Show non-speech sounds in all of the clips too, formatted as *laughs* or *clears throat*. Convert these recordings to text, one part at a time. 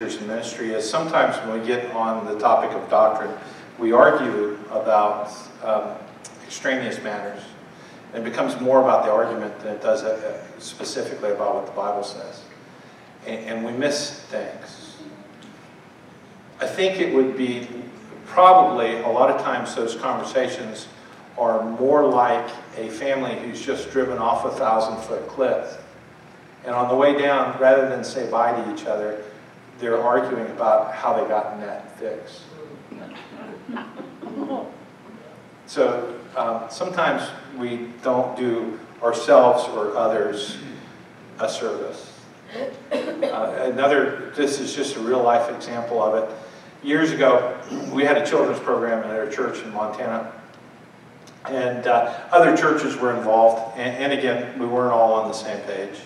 in ministry is sometimes when we get on the topic of doctrine, we argue about um, extraneous matters. It becomes more about the argument than it does uh, specifically about what the Bible says. And, and we miss things. I think it would be probably a lot of times those conversations are more like a family who's just driven off a thousand foot cliff. And on the way down, rather than say bye to each other, they're arguing about how they got that fix. So um, sometimes we don't do ourselves or others a service. Uh, another, this is just a real life example of it. Years ago, we had a children's program at our church in Montana. And uh, other churches were involved. And, and again, we weren't all on the same page.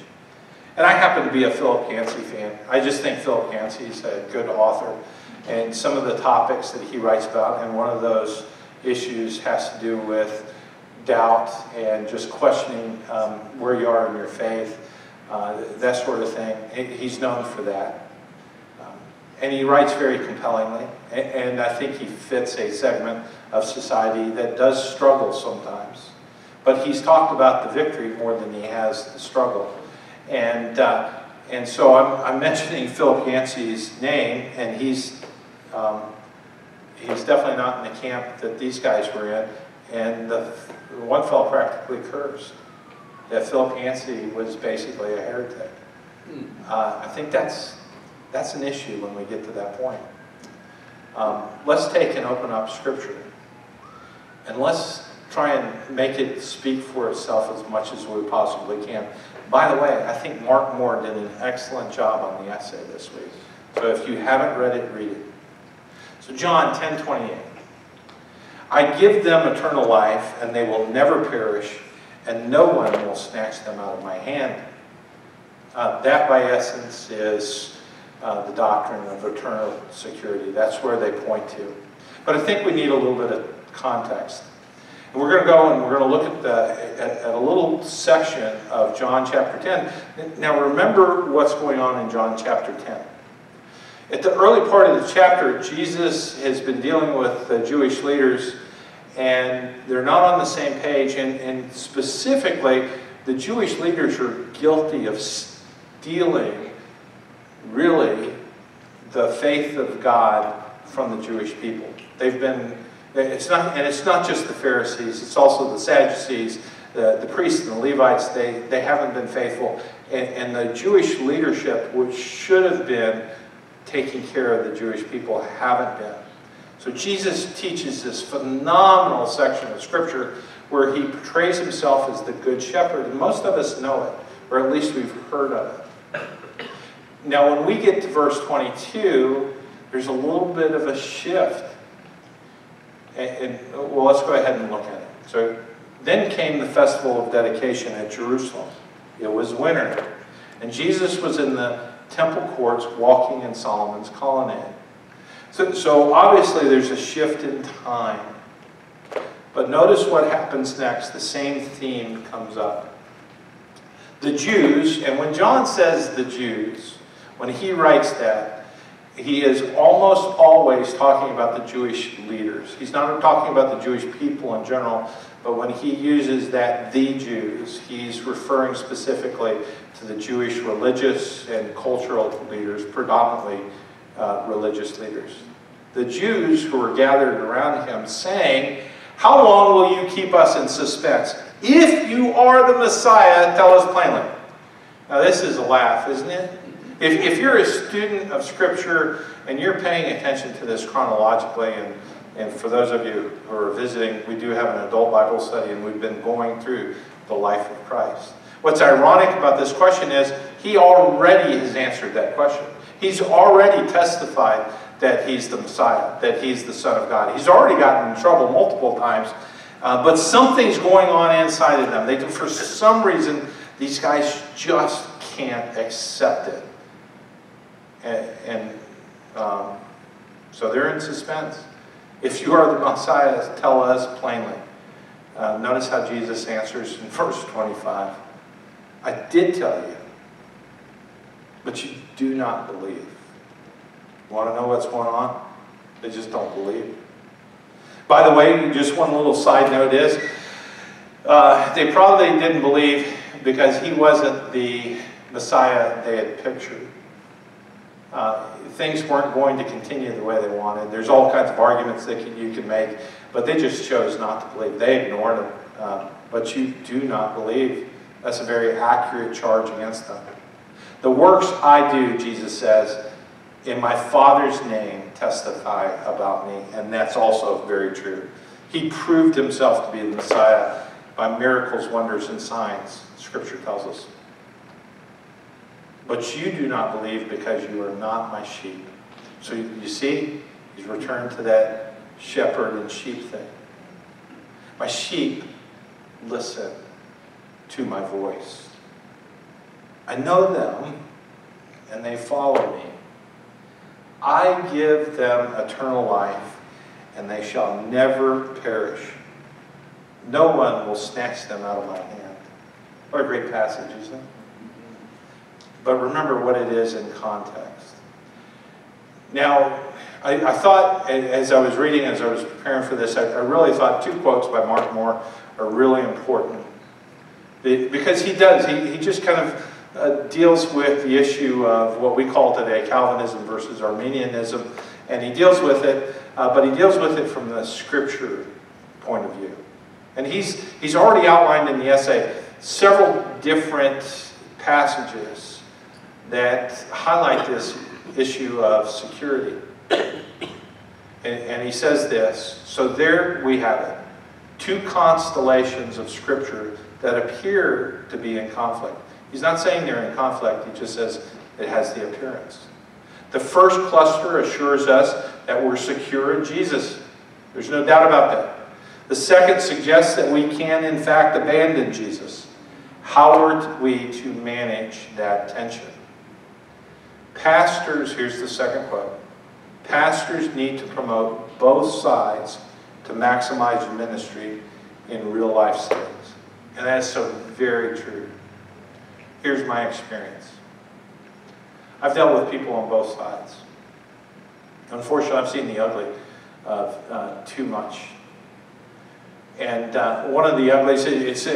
And I happen to be a Philip Yancey fan. I just think Philip Yancey is a good author. And some of the topics that he writes about, and one of those issues has to do with doubt and just questioning um, where you are in your faith, uh, that sort of thing. He's known for that. Um, and he writes very compellingly. And I think he fits a segment of society that does struggle sometimes. But he's talked about the victory more than he has the struggle. And, uh, and so I'm, I'm, mentioning Philip Yancey's name, and he's, um, he's definitely not in the camp that these guys were in. And the, one fellow practically cursed that Philip Yancey was basically a heretic. Hmm. Uh, I think that's, that's an issue when we get to that point. Um, let's take and open up Scripture. And let's try and make it speak for itself as much as we possibly can. By the way, I think Mark Moore did an excellent job on the essay this week. So if you haven't read it, read it. So John 10, 28. I give them eternal life, and they will never perish, and no one will snatch them out of my hand. Uh, that, by essence, is uh, the doctrine of eternal security. That's where they point to. But I think we need a little bit of context. And we're going to go and we're going to look at, the, at, at, a little section of John chapter 10. Now remember what's going on in John chapter 10. At the early part of the chapter, Jesus has been dealing with the Jewish leaders and they're not on the same page. And, and specifically, the Jewish leaders are guilty of stealing, really, the faith of God from the Jewish people. They've been it's not, and it's not just the Pharisees, it's also the Sadducees, the, the priests and the Levites, they, they haven't been faithful. And, and the Jewish leadership, which should have been taking care of the Jewish people, haven't been. So Jesus teaches this phenomenal section of Scripture where he portrays himself as the Good Shepherd. And most of us know it, or at least we've heard of it. Now, when we get to verse 22, there's a little bit of a shift and, and, well, let's go ahead and look at it. So then came the festival of dedication at Jerusalem. It was winter, and Jesus was in the temple courts walking in Solomon's colonnade. So, so obviously there's a shift in time. But notice what happens next. The same theme comes up. The Jews, and when John says the Jews, when he writes that, he is almost always talking about the Jewish leaders. He's not talking about the Jewish people in general, but when he uses that the Jews, he's referring specifically to the Jewish religious and cultural leaders, predominantly uh, religious leaders. The Jews who were gathered around him saying, How long will you keep us in suspense? If you are the Messiah, tell us plainly. Now, this is a laugh, isn't it? If, if you're a student of Scripture and you're paying attention to this chronologically, and, and for those of you who are visiting, we do have an adult Bible study and we've been going through the life of Christ. What's ironic about this question is he already has answered that question. He's already testified that he's the Messiah, that he's the Son of God. He's already gotten in trouble multiple times, uh, but something's going on inside of them. They, for some reason, these guys just can't accept it. And, and um, so they're in suspense. If you are the Messiah, tell us plainly. Uh, notice how Jesus answers in *laughs* verse 25. I did tell you, but you do not believe. Want to know what's going on? They just don't believe. By the way, just one little side note is, uh, they probably didn't believe because he wasn't the Messiah they had pictured. Uh, things weren't going to continue the way they wanted. There's all kinds of arguments that you can make, but they just chose not to believe. They ignored him. Uh, but you do not believe. That's a very accurate charge against them. The works I do, Jesus says, in my Father's name testify about me. And that's also very true. He proved himself to be the Messiah by miracles, wonders, and signs, Scripture tells us. But you do not believe because you are not my sheep. So you see, he's returned to that shepherd and sheep thing. My sheep listen to my voice. I know them and they follow me. I give them eternal life and they shall never perish. No one will snatch them out of my hand. What a great passage, isn't it? But remember what it is in context. Now, I, I, thought, as I was reading, as I was preparing for this, I, I really thought two quotes by Mark Moore are really important. Because he does, he, he just kind of uh, deals with the issue of what we call today Calvinism versus Arminianism, and he deals with it, uh, but he deals with it from the scripture point of view. And he's, he's already outlined in the essay several different passages that highlight this issue of security. And, and he says this, so there we have it. Two constellations of Scripture that appear to be in conflict. He's not saying they're in conflict, he just says it has the appearance. The first cluster assures us that we're secure in Jesus. There's no doubt about that. The second suggests that we can, in fact, abandon Jesus. How are we to manage that tension? Pastors, here's the second quote Pastors need to promote both sides to maximize ministry in real life settings. And that's so very true. Here's my experience. I've dealt with people on both sides. Unfortunately, I've seen the ugly of uh, too much. And uh, one of the uglies, it's,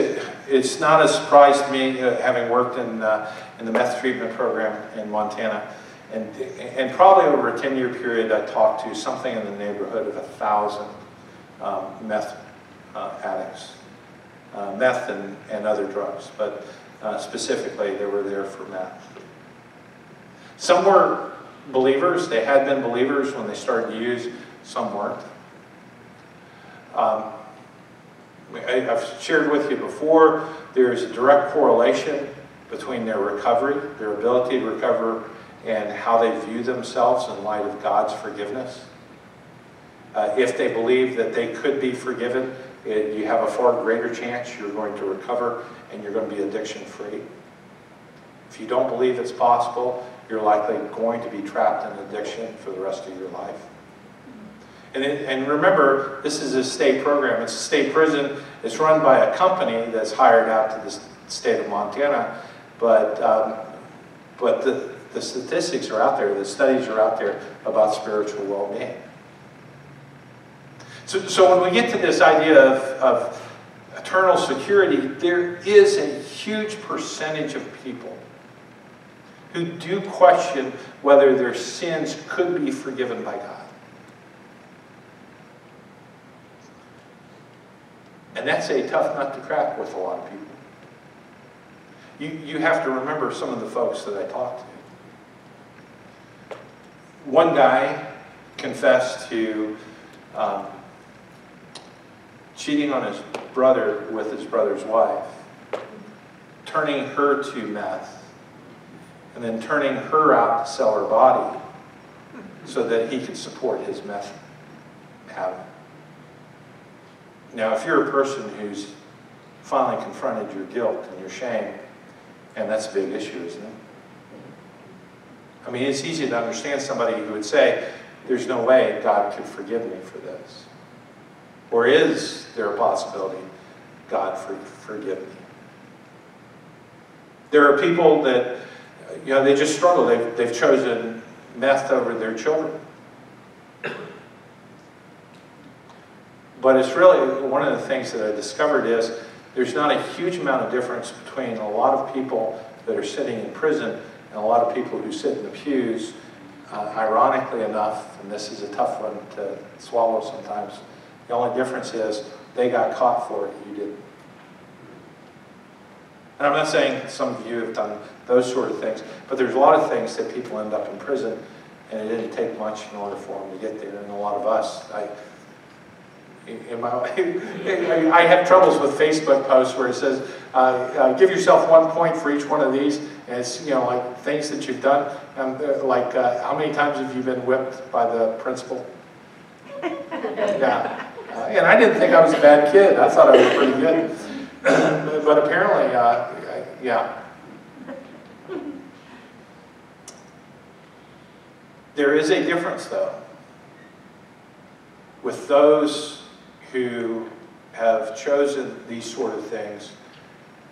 it's not a surprise to me, uh, having worked in, uh, in the meth treatment program in Montana, and, and probably over a 10-year period, I talked to something in the neighborhood of a thousand um, meth uh, addicts, uh, meth and, and other drugs, but uh, specifically they were there for meth. Some were believers, they had been believers when they started to use, some weren't. Um, I, have shared with you before, there's a direct correlation between their recovery, their ability to recover and how they view themselves in light of God's forgiveness. Uh, if they believe that they could be forgiven, it, you have a far greater chance you're going to recover and you're going to be addiction free. If you don't believe it's possible, you're likely going to be trapped in addiction for the rest of your life. And, it, and remember, this is a state program. It's a state prison. It's run by a company that's hired out to the state of Montana. But, um, but the, the statistics are out there, the studies are out there about spiritual well-being. So, so when we get to this idea of, of eternal security, there is a huge percentage of people who do question whether their sins could be forgiven by God. And that's a tough nut to crack with a lot of people. You, you have to remember some of the folks that I talked to. One guy confessed to um, cheating on his brother with his brother's wife, turning her to meth, and then turning her out to sell her body so that he could support his meth habit. Now, if you're a person who's finally confronted your guilt and your shame, and that's a big issue, isn't it? I mean, it's easy to understand somebody who would say, there's no way God could forgive me for this. Or is there a possibility God for, forgive me? There are people that, you know, they just struggle. They've, they've chosen meth over their children. But it's really, one of the things that I discovered is there's not a huge amount of difference between a lot of people that are sitting in prison and a lot of people who sit in the pews. Uh, ironically enough, and this is a tough one to swallow sometimes, the only difference is they got caught for it, you didn't. And I'm not saying some of you have done those sort of things, but there's a lot of things that people end up in prison, and it didn't take much in order for them to get there. And a lot of us, I, in my, *laughs* I have troubles with Facebook posts where it says, uh, uh, give yourself one point for each one of these. And it's, you know, like things that you've done. And uh, like, uh, how many times have you been whipped by the principal? *laughs* yeah. Uh, and I didn't think I was a bad kid. I thought I was pretty good. *clears throat* but apparently, uh, yeah. There is a difference, though, with those who have chosen these sort of things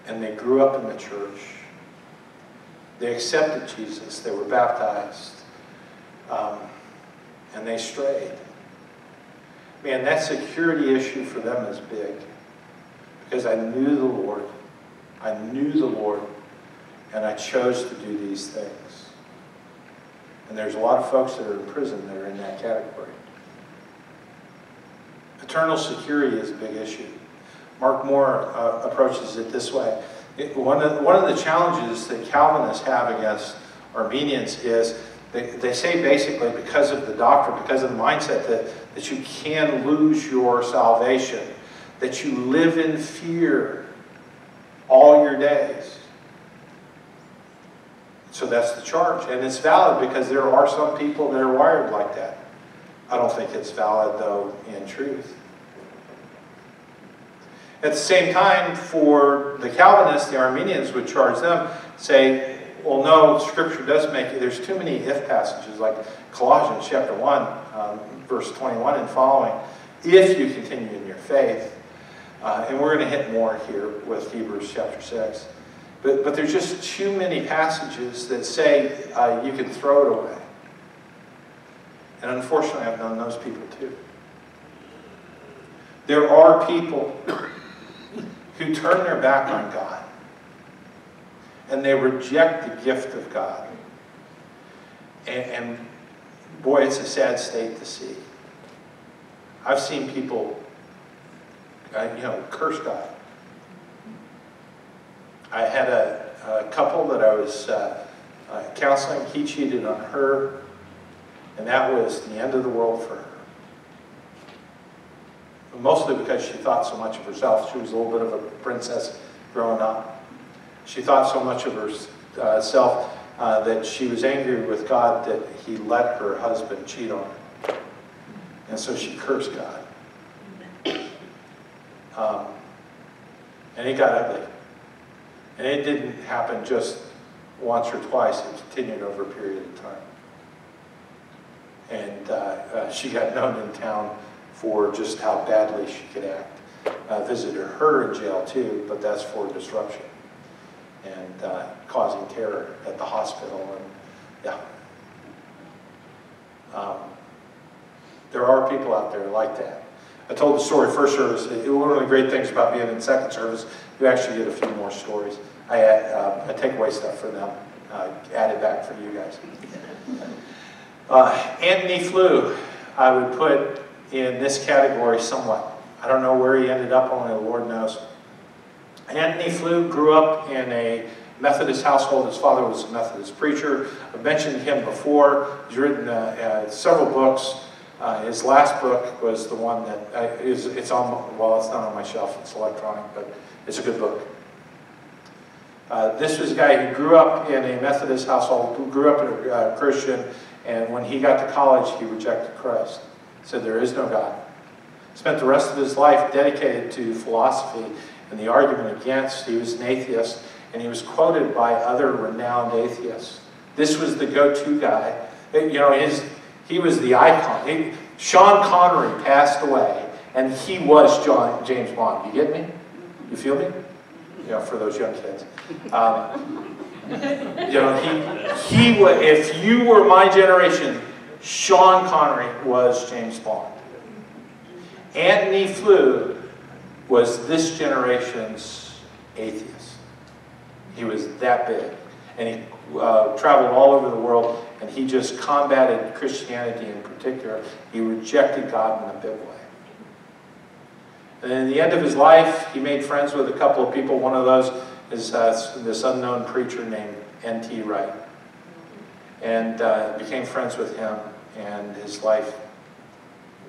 and they grew up in the church. They accepted Jesus, they were baptized, um, and they strayed. Man, that security issue for them is big because I knew the Lord. I knew the Lord, and I chose to do these things. And there's a lot of folks that are in prison that are in that category. Eternal security is a big issue. Mark Moore uh, approaches it this way. It, one, of, one of the challenges that Calvinists have against Arminians is they, they say basically because of the doctrine, because of the mindset that, that you can lose your salvation, that you live in fear all your days. So that's the charge. And it's valid because there are some people that are wired like that. I don't think it's valid, though, in truth. At the same time, for the Calvinists, the Arminians would charge them, say, well, no, Scripture does make it. There's too many if passages, like Colossians chapter 1, um, verse 21 and following, if you continue in your faith. Uh, and we're going to hit more here with Hebrews chapter 6. But, but there's just too many passages that say uh, you can throw it away. And unfortunately, I've known those people too. There are people who turn their back on God and they reject the gift of God. And, and boy, it's a sad state to see. I've seen people, uh, you know, curse God. I had a, a couple that I was uh, uh, counseling. He cheated on her. And that was the end of the world for her. Mostly because she thought so much of herself. She was a little bit of a princess growing up. She thought so much of herself uh, that she was angry with God that he let her husband cheat on her. And so she cursed God. Um, and it got ugly. And it didn't happen just once or twice. It continued over a period of time. And uh, uh, she got known in town for just how badly she could act. I visited her in jail too, but that's for disruption and uh, causing terror at the hospital. And yeah. Um, there are people out there like that. I told the story first service. One of the great things about being in second service, you actually get a few more stories. I, add, uh, I take away stuff for them, uh, it back for you guys. *laughs* Uh, Antony Flew, I would put in this category somewhat. I don't know where he ended up, only the Lord knows. Antony Flew grew up in a Methodist household. His father was a Methodist preacher. I've mentioned him before. He's written uh, uh, several books. Uh, his last book was the one that uh, is, it's on, well, it's not on my shelf, it's electronic, but it's a good book. Uh, this was a guy who grew up in a Methodist household, who grew up in a uh, Christian, and when he got to college, he rejected Christ. Said there is no God. Spent the rest of his life dedicated to philosophy and the argument against. He was an atheist, and he was quoted by other renowned atheists. This was the go-to guy. You know, his, he was the icon. He, Sean Connery passed away, and he was John, James Bond. You get me? You feel me? You know, for those young kids. Um, You know, he, he, wa- if you were my generation, Sean Connery was James Bond. Antony Flew was this generation's atheist. He was that big. And he uh, traveled all over the world, and he just combated Christianity in particular. He rejected God in a big way. And in the end of his life, he made friends with a couple of people. One of those is uh, this unknown preacher named N.T. Wright. And uh, became friends with him, and his life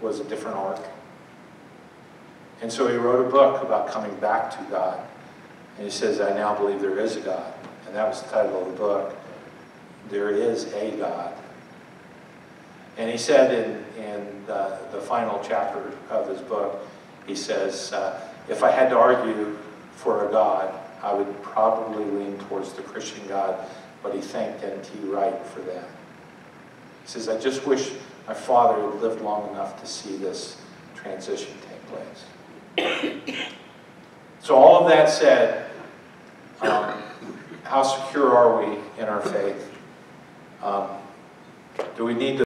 was a different arc. And so he wrote a book about coming back to God. And he says, I now believe there is a God. And that was the title of the book. There is a God. And he said in, in uh, the final chapter of his book, he says, uh, if I had to argue for a God, I would probably lean towards the Christian God, but he thanked N.T. Wright for that. He says, I just wish my father had lived long enough to see this transition take place. So all of that said, um, how secure are we in our faith? Um, do we need to